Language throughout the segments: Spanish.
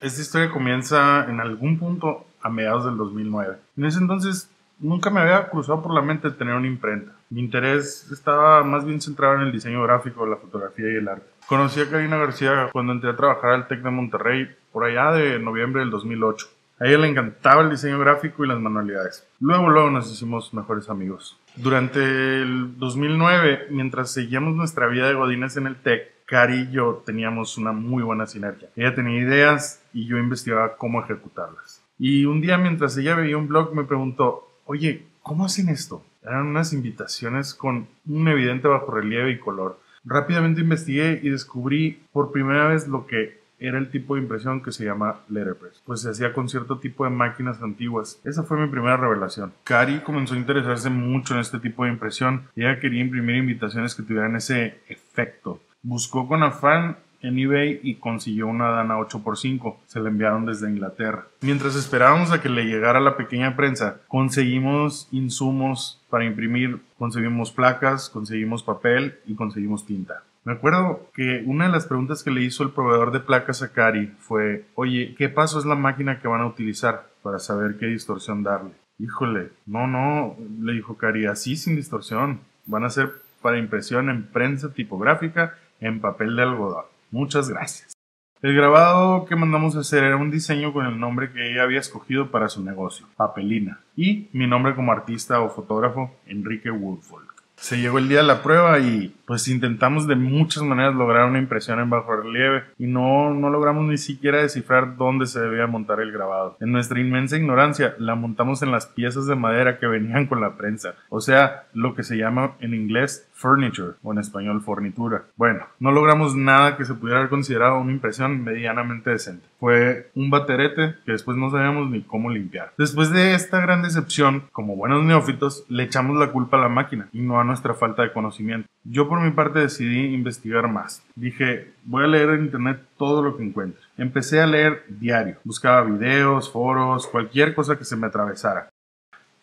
Esta historia comienza en algún punto a mediados del 2009. En ese entonces nunca me había cruzado por la mente tener una imprenta. Mi interés estaba más bien centrado en el diseño gráfico, la fotografía y el arte. Conocí a Karina García cuando entré a trabajar al TEC de Monterrey por allá de noviembre del 2008. A ella le encantaba el diseño gráfico y las manualidades. Luego, luego nos hicimos mejores amigos. Durante el 2009, mientras seguíamos nuestra vida de godines en el TEC, Cari y yo teníamos una muy buena sinergia. Ella tenía ideas y yo investigaba cómo ejecutarlas. Y un día, mientras ella veía un blog, me preguntó, oye, ¿cómo hacen esto? Eran unas invitaciones con un evidente bajo relieve y color. Rápidamente investigué y descubrí por primera vez lo que era el tipo de impresión que se llama letterpress, pues se hacía con cierto tipo de máquinas antiguas. Esa fue mi primera revelación. Cari comenzó a interesarse mucho en este tipo de impresión. Ella quería imprimir invitaciones que tuvieran ese efecto. Buscó con afán en eBay y consiguió una Dana 8x5. Se la enviaron desde Inglaterra. Mientras esperábamos a que le llegara la pequeña prensa, conseguimos insumos para imprimir, conseguimos placas, conseguimos papel y conseguimos tinta. Me acuerdo que una de las preguntas que le hizo el proveedor de placas a Cari fue, oye, ¿qué paso es la máquina que van a utilizar para saber qué distorsión darle? Híjole, no, no, le dijo Cari, así sin distorsión. Van a ser para impresión en prensa tipográfica en papel de algodón. Muchas gracias. El grabado que mandamos a hacer era un diseño con el nombre que ella había escogido para su negocio, Papelina, y mi nombre como artista o fotógrafo, Enrique Woodfolk. Se llegó el día de la prueba y pues intentamos de muchas maneras lograr una impresión en bajo relieve y no, no logramos ni siquiera descifrar dónde se debía montar el grabado. En nuestra inmensa ignorancia la montamos en las piezas de madera que venían con la prensa, o sea, lo que se llama en inglés furniture o en español fornitura. Bueno, no logramos nada que se pudiera haber considerado una impresión medianamente decente. Fue un baterete que después no sabíamos ni cómo limpiar. Después de esta gran decepción, como buenos neófitos, le echamos la culpa a la máquina y no a nuestra falta de conocimiento. Yo por mi parte decidí investigar más. Dije, voy a leer en internet todo lo que encuentre. Empecé a leer diario. Buscaba videos, foros, cualquier cosa que se me atravesara.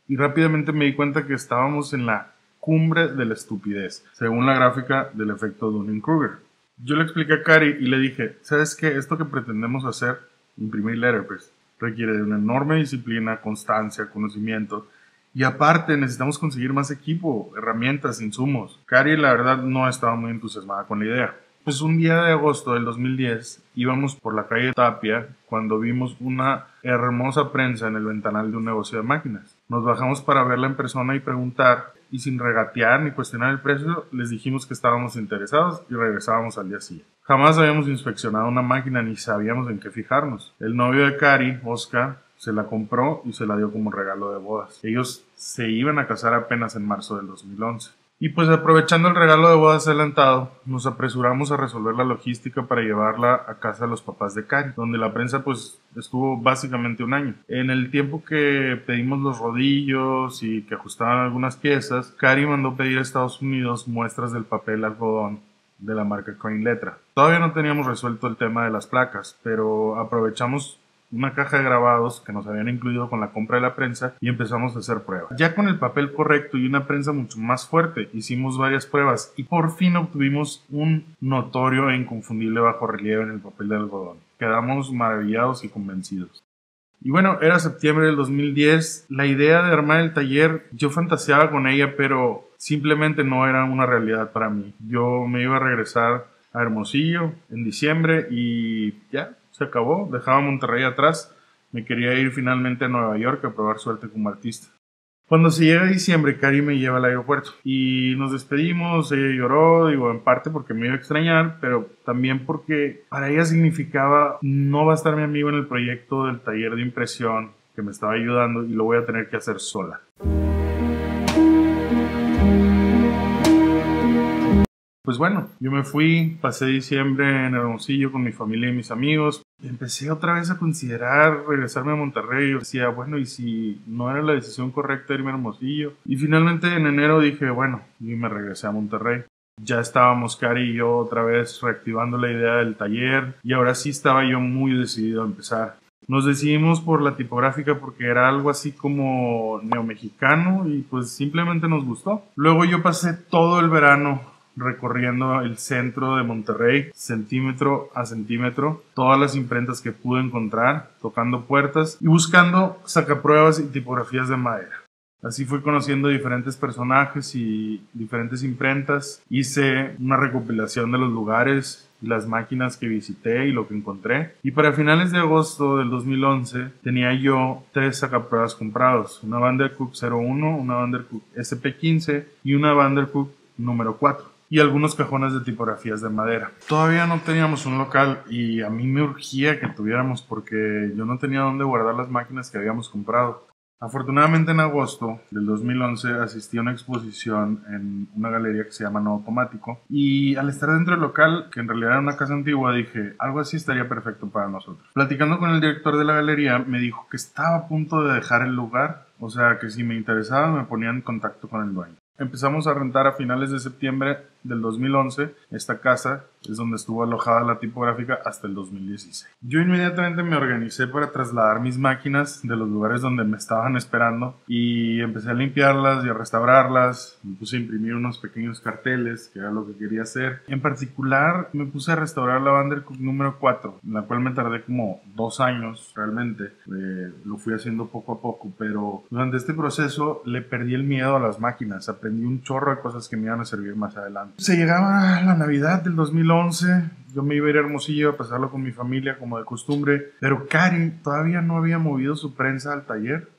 Y rápidamente me di cuenta que estábamos en la cumbre de la estupidez, según la gráfica del efecto Dunning-Kruger. Yo le expliqué a Cari y le dije, ¿sabes qué? Esto que pretendemos hacer, imprimir letterpress, requiere de una enorme disciplina, constancia, conocimiento y aparte necesitamos conseguir más equipo, herramientas, insumos. Cari la verdad no estaba muy entusiasmada con la idea. Pues un día de agosto del 2010 íbamos por la calle Tapia cuando vimos una hermosa prensa en el ventanal de un negocio de máquinas. Nos bajamos para verla en persona y preguntar y sin regatear ni cuestionar el precio les dijimos que estábamos interesados y regresábamos al día siguiente. Jamás habíamos inspeccionado una máquina ni sabíamos en qué fijarnos. El novio de Cari, Oscar, se la compró y se la dio como regalo de bodas. Ellos se iban a casar apenas en marzo del 2011. Y pues aprovechando el regalo de bodas adelantado, nos apresuramos a resolver la logística para llevarla a casa de los papás de Cari, donde la prensa pues estuvo básicamente un año. En el tiempo que pedimos los rodillos y que ajustaban algunas piezas, Cari mandó pedir a Estados Unidos muestras del papel algodón de la marca Coin Letra. Todavía no teníamos resuelto el tema de las placas, pero aprovechamos una caja de grabados que nos habían incluido con la compra de la prensa y empezamos a hacer pruebas. Ya con el papel correcto y una prensa mucho más fuerte, hicimos varias pruebas y por fin obtuvimos un notorio e inconfundible bajo relieve en el papel de algodón. Quedamos maravillados y convencidos. Y bueno, era septiembre del 2010. La idea de armar el taller, yo fantaseaba con ella, pero simplemente no era una realidad para mí. Yo me iba a regresar a Hermosillo en diciembre y ya, se acabó, dejaba Monterrey atrás, me quería ir finalmente a Nueva York a probar suerte como artista. Cuando se llega diciembre, Cari me lleva al aeropuerto y nos despedimos, ella lloró, digo, en parte porque me iba a extrañar, pero también porque para ella significaba no va a estar mi amigo en el proyecto del taller de impresión que me estaba ayudando y lo voy a tener que hacer sola. Pues bueno, yo me fui, pasé diciembre en Hermosillo con mi familia y mis amigos. Empecé otra vez a considerar regresarme a Monterrey. Yo decía, bueno, y si no era la decisión correcta irme a Hermosillo. Y finalmente en enero dije, bueno, y me regresé a Monterrey. Ya estábamos Cari y yo otra vez reactivando la idea del taller y ahora sí estaba yo muy decidido a empezar. Nos decidimos por la tipográfica porque era algo así como neomexicano y pues simplemente nos gustó. Luego yo pasé todo el verano recorriendo el centro de Monterrey, centímetro a centímetro, todas las imprentas que pude encontrar, tocando puertas y buscando sacapruebas y tipografías de madera. Así fui conociendo diferentes personajes y diferentes imprentas. Hice una recopilación de los lugares las máquinas que visité y lo que encontré. Y para finales de agosto del 2011 tenía yo tres sacapruebas comprados. Una Vandercook 01, una Vandercook SP15 y una Vandercook número 4 y algunos cajones de tipografías de madera. Todavía no teníamos un local y a mí me urgía que tuviéramos porque yo no tenía dónde guardar las máquinas que habíamos comprado. Afortunadamente en agosto del 2011 asistí a una exposición en una galería que se llama No Automático y al estar dentro del local, que en realidad era una casa antigua, dije, algo así estaría perfecto para nosotros. Platicando con el director de la galería, me dijo que estaba a punto de dejar el lugar, o sea que si me interesaba me ponía en contacto con el dueño. Empezamos a rentar a finales de septiembre del 2011 esta casa, es donde estuvo alojada la tipográfica hasta el 2016. Yo inmediatamente me organicé para trasladar mis máquinas de los lugares donde me estaban esperando y empecé a limpiarlas y a restaurarlas. Me puse a imprimir unos pequeños carteles, que era lo que quería hacer. En particular, me puse a restaurar la Vandercook número 4, en la cual me tardé como dos años realmente. Eh, lo fui haciendo poco a poco, pero durante este proceso le perdí el miedo a las máquinas aprendí un chorro de cosas que me iban a servir más adelante. Se llegaba la Navidad del 2011, yo me iba a ir a Hermosillo a pasarlo con mi familia como de costumbre, pero Cari todavía no había movido su prensa al taller.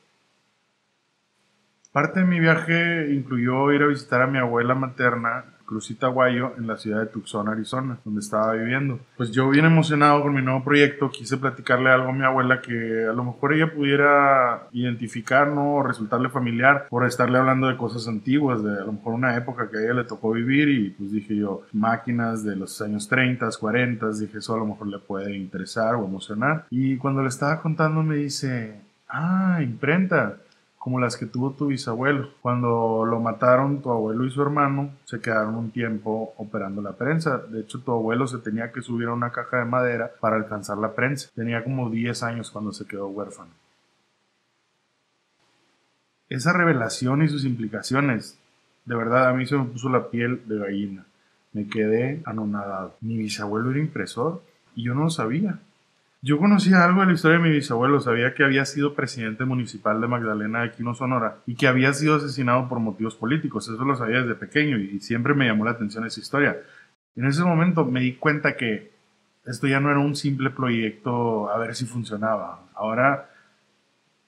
Parte de mi viaje incluyó ir a visitar a mi abuela materna Crucita Guayo en la ciudad de Tucson, Arizona, donde estaba viviendo. Pues yo bien emocionado con mi nuevo proyecto, quise platicarle algo a mi abuela que a lo mejor ella pudiera identificar, ¿no? O resultarle familiar por estarle hablando de cosas antiguas, de a lo mejor una época que a ella le tocó vivir y pues dije yo, máquinas de los años 30, 40, dije eso a lo mejor le puede interesar o emocionar. Y cuando le estaba contando me dice, ah, imprenta como las que tuvo tu bisabuelo. Cuando lo mataron, tu abuelo y su hermano se quedaron un tiempo operando la prensa. De hecho, tu abuelo se tenía que subir a una caja de madera para alcanzar la prensa. Tenía como 10 años cuando se quedó huérfano. Esa revelación y sus implicaciones, de verdad a mí se me puso la piel de gallina. Me quedé anonadado. Mi bisabuelo era impresor y yo no lo sabía. Yo conocía algo de la historia de mi bisabuelo, sabía que había sido presidente municipal de Magdalena de Quino, Sonora, y que había sido asesinado por motivos políticos, eso lo sabía desde pequeño y siempre me llamó la atención esa historia. En ese momento me di cuenta que esto ya no era un simple proyecto a ver si funcionaba, ahora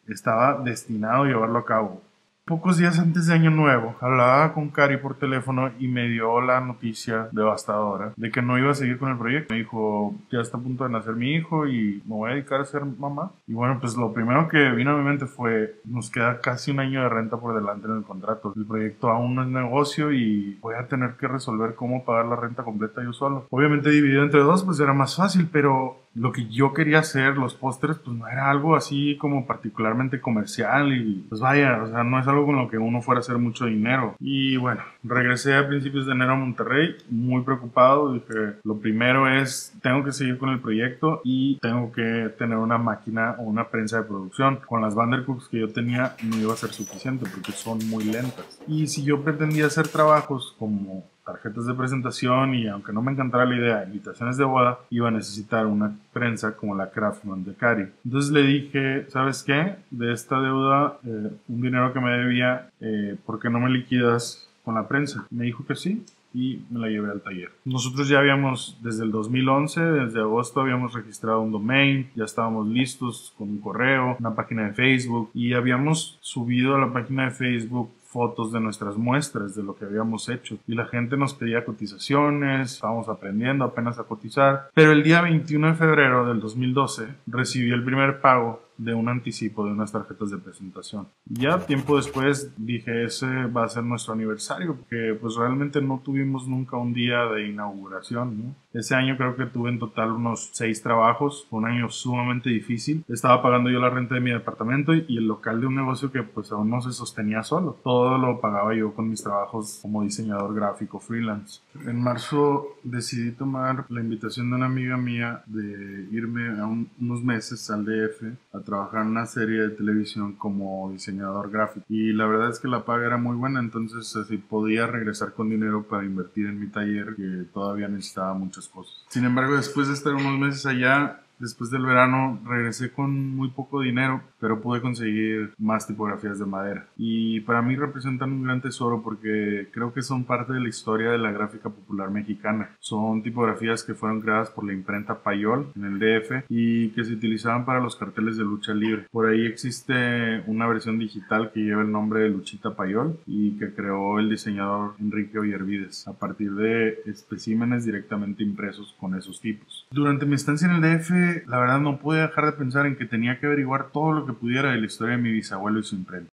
estaba destinado a llevarlo a cabo. Pocos días antes de Año Nuevo, hablaba con Cari por teléfono y me dio la noticia devastadora de que no iba a seguir con el proyecto. Me dijo, ya está a punto de nacer mi hijo y me voy a dedicar a ser mamá. Y bueno, pues lo primero que vino a mi mente fue, nos queda casi un año de renta por delante en el contrato. El proyecto aún no es negocio y voy a tener que resolver cómo pagar la renta completa yo solo. Obviamente dividido entre dos, pues era más fácil, pero lo que yo quería hacer, los pósteres, pues no era algo así como particularmente comercial y pues vaya, o sea, no es algo con lo que uno fuera a hacer mucho dinero. Y bueno, regresé a principios de enero a Monterrey, muy preocupado, dije, lo primero es, tengo que seguir con el proyecto y tengo que tener una máquina o una prensa de producción. Con las Vandercooks que yo tenía no iba a ser suficiente porque son muy lentas. Y si yo pretendía hacer trabajos como tarjetas de presentación y aunque no me encantara la idea, invitaciones de boda, iba a necesitar una prensa como la Craftman de Cari. Entonces le dije, ¿sabes qué? De esta deuda, eh, un dinero que me debía, eh, ¿por qué no me liquidas con la prensa? Me dijo que sí y me la llevé al taller. Nosotros ya habíamos, desde el 2011, desde agosto, habíamos registrado un domain, ya estábamos listos con un correo, una página de Facebook y habíamos subido a la página de Facebook fotos de nuestras muestras, de lo que habíamos hecho. Y la gente nos pedía cotizaciones, estábamos aprendiendo apenas a cotizar. Pero el día 21 de febrero del 2012 recibí el primer pago de un anticipo de unas tarjetas de presentación. Ya tiempo después dije, ese va a ser nuestro aniversario, porque pues realmente no tuvimos nunca un día de inauguración, Ese año creo que tuve en total unos seis trabajos, fue un año sumamente difícil. Estaba pagando yo la renta de mi departamento y, el local de un negocio que pues aún no se sostenía solo. Todo lo pagaba yo con mis trabajos como diseñador gráfico freelance. En marzo decidí tomar la invitación de una amiga mía de irme a unos meses al DF a trabajar en una serie de televisión como diseñador gráfico. Y la verdad es que la paga era muy buena, entonces así podía regresar con dinero para invertir en mi taller que todavía necesitaba muchas Sin embargo, después de estar unos meses allá, Después del verano regresé con muy poco dinero, pero pude conseguir más tipografías de madera. Y para mí representan un gran tesoro porque creo que son parte de la historia de la gráfica popular mexicana. Son tipografías que fueron creadas por la imprenta Payol en el DF y que se utilizaban para los carteles de lucha libre. Por ahí existe una versión digital que lleva el nombre de Luchita Payol y que creó el diseñador Enrique Oyervides a partir de especímenes directamente impresos con esos tipos. Durante mi estancia en el DF la verdad no pude dejar de pensar en que tenía que averiguar todo lo que pudiera de la historia de mi bisabuelo y su imprenta.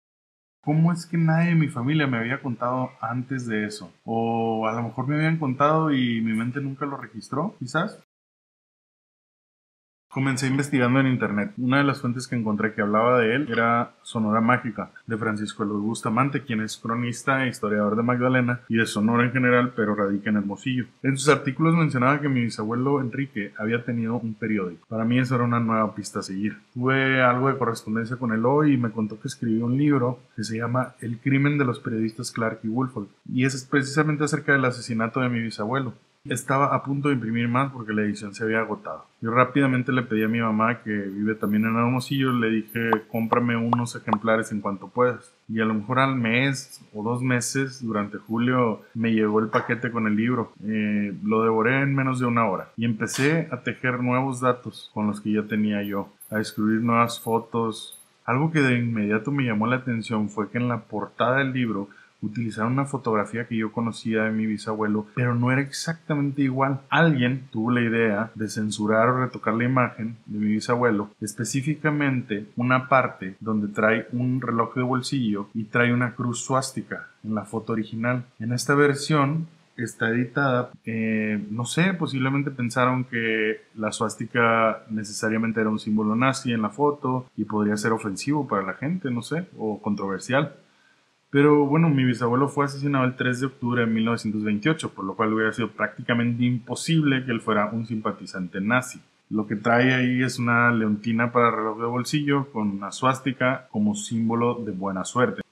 ¿Cómo es que nadie de mi familia me había contado antes de eso? O a lo mejor me habían contado y mi mente nunca lo registró, quizás. Comencé investigando en internet. Una de las fuentes que encontré que hablaba de él era Sonora Mágica, de Francisco Luis Bustamante, quien es cronista e historiador de Magdalena y de Sonora en general, pero radica en Hermosillo. En sus artículos mencionaba que mi bisabuelo Enrique había tenido un periódico. Para mí eso era una nueva pista a seguir. Tuve algo de correspondencia con él hoy y me contó que escribió un libro que se llama El crimen de los periodistas Clark y Woolford, y es precisamente acerca del asesinato de mi bisabuelo. Estaba a punto de imprimir más porque la edición se había agotado. Yo rápidamente le pedí a mi mamá, que vive también en Hermosillo, le dije, cómprame unos ejemplares en cuanto puedas. Y a lo mejor al mes o dos meses, durante julio, me llegó el paquete con el libro. Eh, lo devoré en menos de una hora. Y empecé a tejer nuevos datos con los que ya tenía yo, a escribir nuevas fotos. Algo que de inmediato me llamó la atención fue que en la portada del libro utilizaron una fotografía que yo conocía de mi bisabuelo, pero no era exactamente igual. Alguien tuvo la idea de censurar o retocar la imagen de mi bisabuelo, específicamente una parte donde trae un reloj de bolsillo y trae una cruz suástica en la foto original. En esta versión está editada, eh, no sé, posiblemente pensaron que la suástica necesariamente era un símbolo nazi en la foto y podría ser ofensivo para la gente, no sé, o controversial. Pero bueno, mi bisabuelo fue asesinado el 3 de octubre de 1928, por lo cual hubiera sido prácticamente imposible que él fuera un simpatizante nazi. Lo que trae ahí es una leontina para reloj de bolsillo con una suástica como símbolo de buena suerte.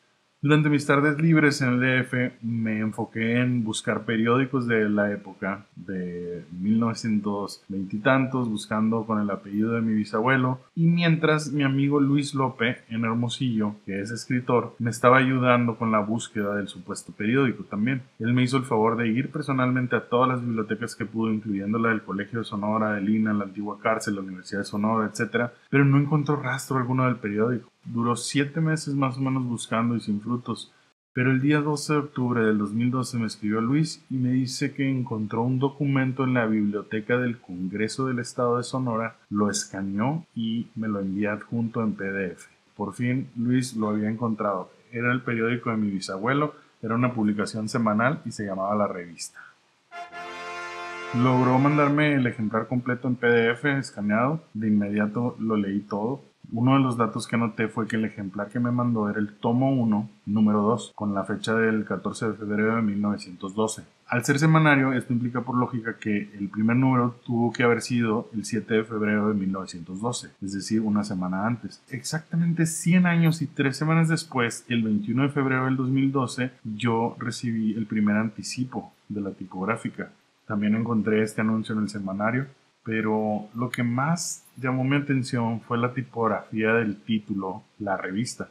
Durante mis tardes libres en el DF me enfoqué en buscar periódicos de la época de 1920 y tantos, buscando con el apellido de mi bisabuelo, y mientras mi amigo Luis López en Hermosillo, que es escritor, me estaba ayudando con la búsqueda del supuesto periódico también. Él me hizo el favor de ir personalmente a todas las bibliotecas que pudo, incluyendo la del Colegio de Sonora, de Lina, la antigua cárcel, la Universidad de Sonora, etc., pero no encontró rastro alguno del periódico. Duró siete meses más o menos buscando y sin frutos. Pero el día 12 de octubre del 2012 me escribió Luis y me dice que encontró un documento en la biblioteca del Congreso del Estado de Sonora, lo escaneó y me lo envió adjunto en PDF. Por fin Luis lo había encontrado. Era el periódico de mi bisabuelo, era una publicación semanal y se llamaba La Revista. Logró mandarme el ejemplar completo en PDF escaneado. De inmediato lo leí todo uno de los datos que anoté fue que el ejemplar que me mandó era el tomo 1, número 2, con la fecha del 14 de febrero de 1912. Al ser semanario, esto implica por lógica que el primer número tuvo que haber sido el 7 de febrero de 1912, es decir, una semana antes. Exactamente 100 años y 3 semanas después, el 21 de febrero del 2012, yo recibí el primer anticipo de la tipográfica. También encontré este anuncio en el semanario pero lo que más llamó mi atención fue la tipografía del título, la revista.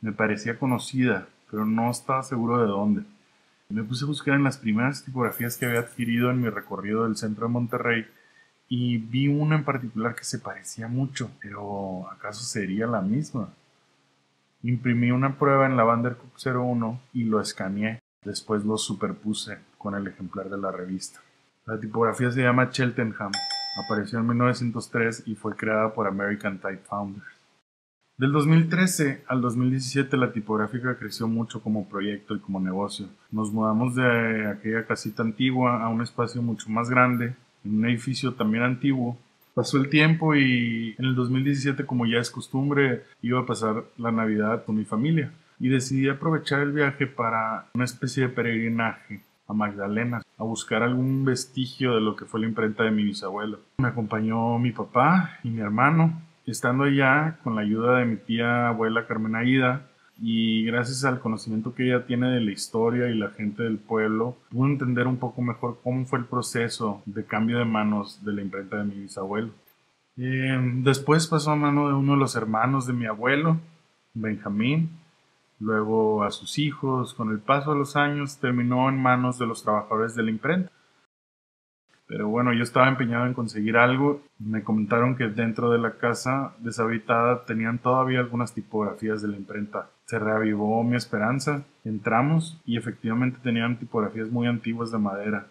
Me parecía conocida, pero no estaba seguro de dónde. Me puse a buscar en las primeras tipografías que había adquirido en mi recorrido del centro de Monterrey y vi una en particular que se parecía mucho, pero ¿acaso sería la misma? Imprimí una prueba en la Vandercook 01 y lo escaneé. Después lo superpuse con el ejemplar de la revista. La tipografía se llama Cheltenham Apareció en 1903 y fue creada por American Type Founders. Del 2013 al 2017 la tipográfica creció mucho como proyecto y como negocio. Nos mudamos de aquella casita antigua a un espacio mucho más grande en un edificio también antiguo. Pasó el tiempo y en el 2017, como ya es costumbre, iba a pasar la Navidad con mi familia y decidí aprovechar el viaje para una especie de peregrinaje a Magdalena, a buscar algún vestigio de lo que fue la imprenta de mi bisabuelo. Me acompañó mi papá y mi hermano. Estando allá, con la ayuda de mi tía abuela Carmen Aida, y gracias al conocimiento que ella tiene de la historia y la gente del pueblo, pude entender un poco mejor cómo fue el proceso de cambio de manos de la imprenta de mi bisabuelo. Eh, después pasó a mano de uno de los hermanos de mi abuelo, Benjamín, luego a sus hijos, con el paso de los años terminó en manos de los trabajadores de la imprenta. Pero bueno, yo estaba empeñado en conseguir algo. Me comentaron que dentro de la casa deshabitada tenían todavía algunas tipografías de la imprenta. Se reavivó mi esperanza. Entramos y efectivamente tenían tipografías muy antiguas de madera.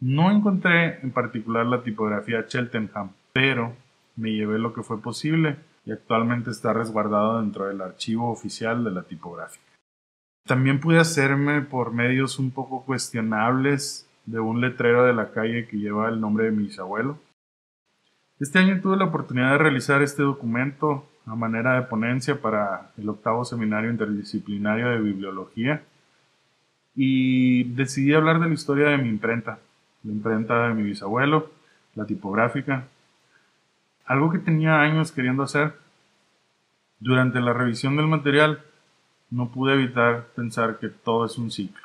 No encontré en particular la tipografía Cheltenham, pero me llevé lo que fue posible y actualmente está resguardado dentro del archivo oficial de la tipográfica. También pude hacerme por medios un poco cuestionables de un letrero de la calle que lleva el nombre de mi bisabuelo. Este año tuve la oportunidad de realizar este documento a manera de ponencia para el octavo seminario interdisciplinario de bibliología y decidí hablar de la historia de mi imprenta, la imprenta de mi bisabuelo, la tipográfica, algo que tenía años queriendo hacer. Durante la revisión del material no pude evitar pensar que todo es un ciclo